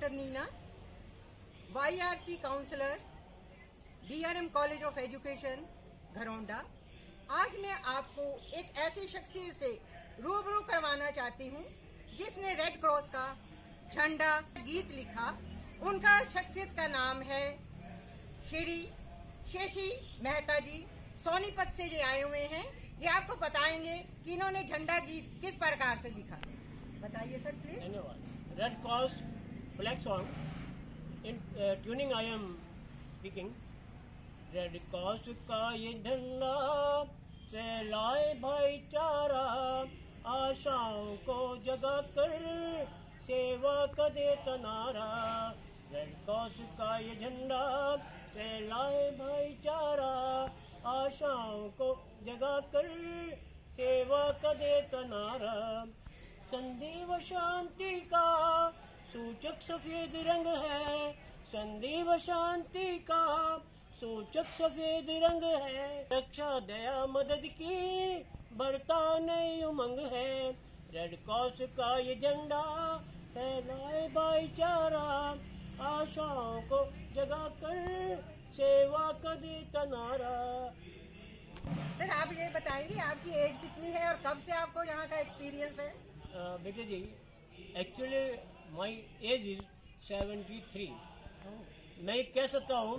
Neena YRC counsellor DRM college of education Gharaunda. आज मैं आपको एक ऐसी शख्सियत से रूबरू करवाना चाहती हूँ, जिसने रेड क्रॉस का झंडा, गीत लिखा। उनका शख्सियत का नाम है श्री शेषी मेहता जी। सोनीपत से जो आए हुए हैं। ये आपको बताएँगे कि इन्होंने झंडा गीत किस प्रकार से लिखा। बताइए सर प्लीज़ धन्यवाद। Red cross flag song in tuning I am speaking red cross का ये झंडा फैलाए भाईचारा आशाओं को जगा कर सेवा का दे तनारा रेड क्रॉस का ये झंडा फैलाए भाईचारा आशाओं को जगा कर सेवा का दे तनारा संधि व शांति का सूचक सफ़ेद रंग है व शांति का। सूचक सफ़ेद रंग है रक्षा दया मदद की बढ़ता नई उमंग है। रेड क्रॉस का ये झंडा फैलाए भाईचारा आशाओं को जगा कर सेवा का देता नारा। सर आप ये बताएँगे आपकी एज कितनी है और कब से आपको यहाँ का एक्सपीरियंस है? बेटे जी actually my age is seventy three मैं कह सकता हूँ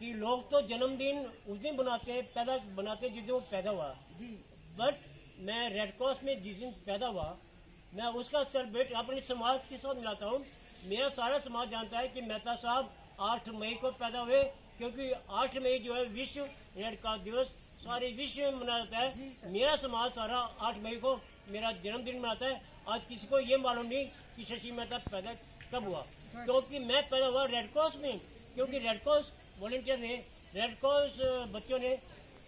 कि लोग तो जन्मदिन उस दिन बनाते हैं पैदा बनाते हैं जिस दिन वो पैदा हुआ। जी। बट मैं रेड क्रॉस में जिस दिन पैदा हुआ मैं उसका सेलिब्रेट अपने समाज के साथ मिलाता हूँ। मेरा सारा समाज जानता है कि मेहता साहब आठ मई को पैदा हुए क्योंकि आठ मई जो है विश्व रेड क्रॉस दिवस सारे विश्व में मनाया जाता है। मेरा समाज सारा आठ मई को मेरा जन्मदिन मनाता है। आज किसी को ये मालूम नहीं कि शशि मेहता पैदा कब हुआ। क्योंकि मैं पैदा हुआ रेड क्रॉस में। क्योंकि रेड क्रॉस वॉलेंटियर ने रेड क्रॉस बच्चों ने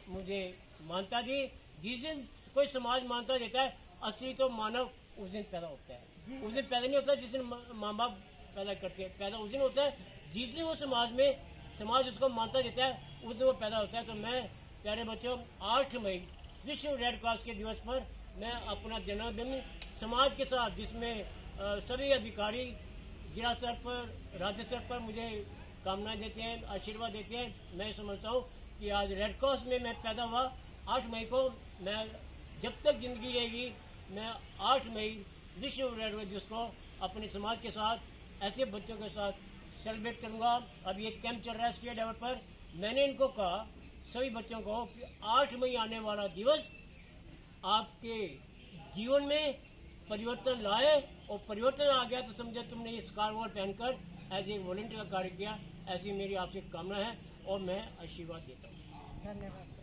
मुझे मानता दी। जिस दिन कोई समाज मानता देता है असली तो मानव उस दिन पैदा होता है। उस दिन पैदा नहीं होता जिस दिन माँ बाप पैदा करते हैं। पैदा उस दिन होता है। जिस दिन वो समाज में समाज उसको मानता देता है उस दिन वो पैदा होता है। तो मैं प्यारे बच्चों आठ मई विश्व रेड क्रॉस के दिवस पर मैं अपना जन्मदिन समाज के साथ, जिसमें सभी अधिकारी जिला स्तर पर, राज्य स्तर पर मुझे कामनाएँ देते हैं, आशीर्वाद देते हैं। मैं समझता हूँ कि आज रेड क्रॉस में मैं पैदा हुआ। आठ मई को मैं, जब तक ज़िंदगी रहेगी, मैं आठ मई विश्व रेड दिवस को अपने समाज के साथ, ऐसे बच्चों के साथ सेलिब्रेट करूँगा। अब ये कैंप चल रहा है स्टेट लेवल पर। मैंने इनको कहा, सभी बच्चों को, कि आठ मई आने वाला दिवस आपके जीवन में परिवर्तन लाए और परिवर्तन आ गया तो समझे तुमने ये स्कारवोर पहनकर एज ए वॉलेंटियर का कार्य किया। ऐसी मेरी आपसे कामना है और मैं आशीर्वाद देता हूँ। धन्यवाद।